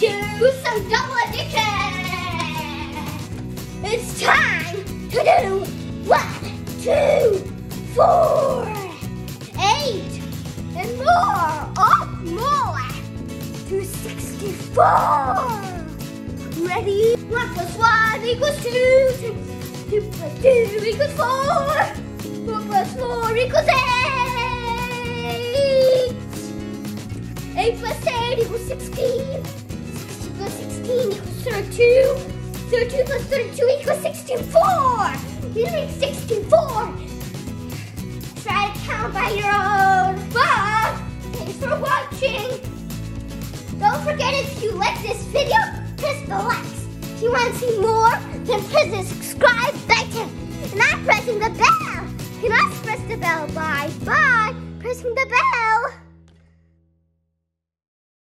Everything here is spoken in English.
do some double addition. It's time to do one, two, four, eight, and more, oh, more, to 64. Ready? One plus one equals two, two, two plus two equals four, four plus four equals eight. 8 plus 8 equals 16. 16 plus 16 equals 32. 32 plus 32 equals 64. You make 64. Try to count by your own. But thanks for watching. Don't forget if you like this video, press the likes. If you want to see more, then press the subscribe button. And I'm pressing the bell. You must press the bell by by pressing the bell.